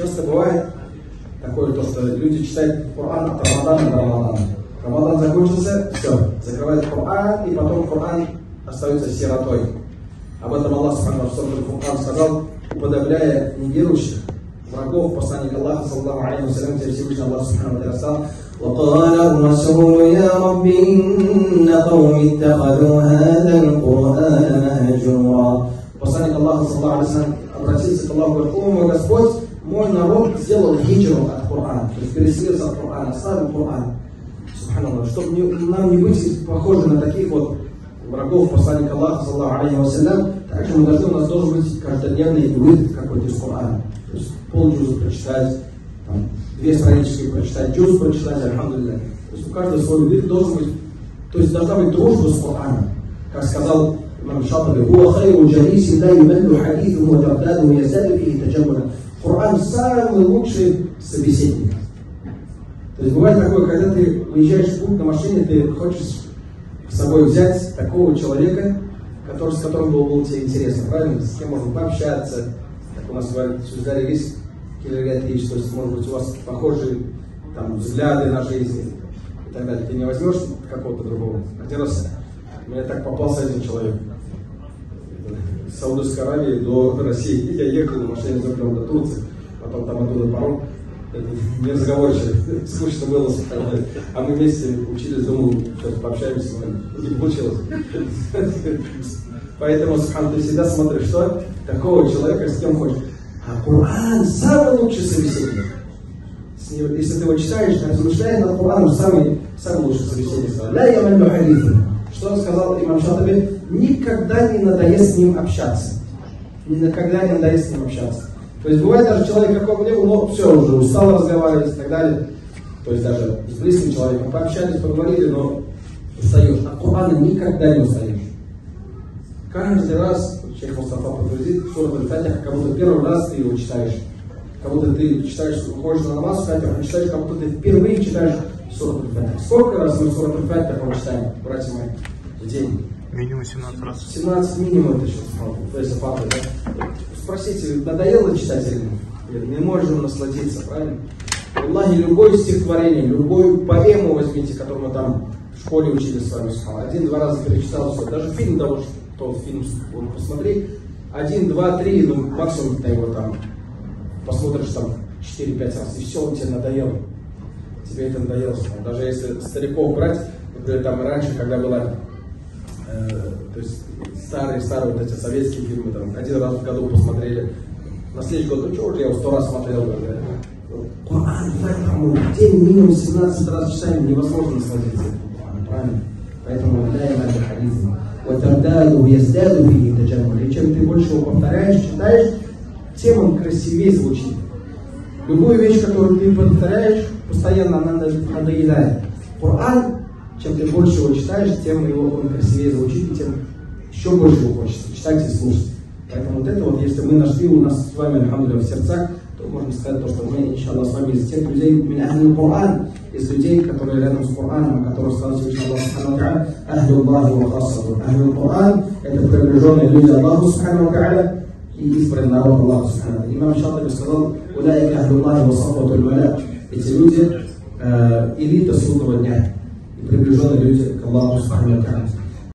Часто бывает такое, то, что люди читают Коран от Рамадана до Рамадана. Рамадан закончился, все, закрывает Коран, и потом Коран остается сиротой. Об этом Аллах Субхану Коран сказал, уподобляя неверующих, врагов посланника Аллаха, саллаху алейхи вассалям, где Всевышний Аллах Субхану сказал, وقال الرسول يا رب إن قوم اتخذوا هذا القرآن مهجورا Посланник Аллаха, саллаху алейхи обратился к Аллаху, говорит, о мой Господь, мой народ сделал хиджру от Корана, то есть переселился от Корана, оставил Коран. Субханаллах, чтобы не, нам не быть похожи на таких вот врагов посланника Аллаха, саллаху алейхи вассалям, также мы должны, у нас должен быть каждодневный вид какой-то из Корана. То есть полджуза прочитать, там, две странички прочитать, джуз прочитать, альхамдулилля. То есть у каждого свой вид должен быть, то есть должна быть дружба с Кораном. Как сказал имам Шатаби, «Хуа хайру джалиси ла юмаллю хадитhu ва тардаду язаду фихи таджаммуля». Коран самый лучший собеседник. То есть бывает такое, когда ты уезжаешь в путь на машине, ты хочешь с собой взять такого человека, который, с которым было, было тебе интересно, правильно? С кем можно пообщаться. Как у нас говорят, в Сударе есть Килогатович, то есть, может быть, у вас похожие там, взгляды на жизнь и так далее. Ты не возьмешь какого-то другого. Один раз мне так попался один человек. С Саудовской Аравии до России. Я ехал на машине за до Турции, потом там оттуда паром. Не разговорчивый, скучно было, а мы вместе учились, думал, что пообщаемся, но не получилось. Поэтому, Субхан, ты всегда смотришь, что такого человека с кем хочешь. А Коран самый лучший собеседник. Если ты его читаешь, размышляешь над Кораном, самый, самый лучший собеседник. Ля. Что сказал имам Шатаби? Никогда не надоест с ним общаться. Никогда не надоест с ним общаться. То есть бывает даже человек, какого не было, но все, уже устал разговаривать и так далее. То есть даже с близким человеком пообщались, поговорили, но устаешь. А Корана никогда не устаешь. Каждый раз, Шейх Мустафа подтвердит, Сурат Аль-Фатиха, как будто первый раз ты его читаешь. Как будто ты читаешь, ходишь на намаз, Фатиху читаешь, как будто ты впервые читаешь Сурат Аль-Фатиха. Сколько раз мы Сурат Аль-Фатиха читаем, братья мои, в день? Минимум 17 раз. 17 минимум это сейчас, то есть папа, да? Спросите, надоело читать или нет? Не можем насладиться, правильно? Аллахи, любое стихотворение, любую поэму возьмите, которую мы там в школе учили с вами, один-два раза перечитал все, даже фильм того, что фильм вот, посмотри, один, два, три, ну максимум ты его там посмотришь там 4-5 раз, и все, он тебе надоел. Тебе это надоело. Даже если стариков брать, например, там раньше, когда была Э, то есть старые-старые вот эти советские фильмы, там, один раз в году посмотрели, на следующий год, ну что уже, я его сто раз смотрел. Да, Коран, поэтому в день минимум 17 раз читаем, невозможно насладиться. Поэтому да, я надо харизм. Вот тогда яздаду И чем ты больше его повторяешь, читаешь, тем он красивее звучит. Любую вещь, которую ты повторяешь, постоянно она надоедает. Коран чем ты больше его читаешь, тем его он красивее звучит, и тем еще больше его хочется читать и слушать. Поэтому вот это вот, если мы нашли у нас с вами, алхамдуля, в сердцах, то можно сказать то, что мы, иншаллах, с вами из тех людей, меня Коран, из людей, которые рядом с Кораном, о которых сказал Всевышний Аллах Субхану Тааля, Ахлю Аллахи ва Хасаду. Ахлю Коран – это приближенные люди Аллаху Субхану Тааля и избранный народ Аллаха Субхану Имам Шатаби сказал, Уляйка Ахлю Аллахи ва Сафату Эти люди э, элита судного дня приближенные люди к Аллаху Субхану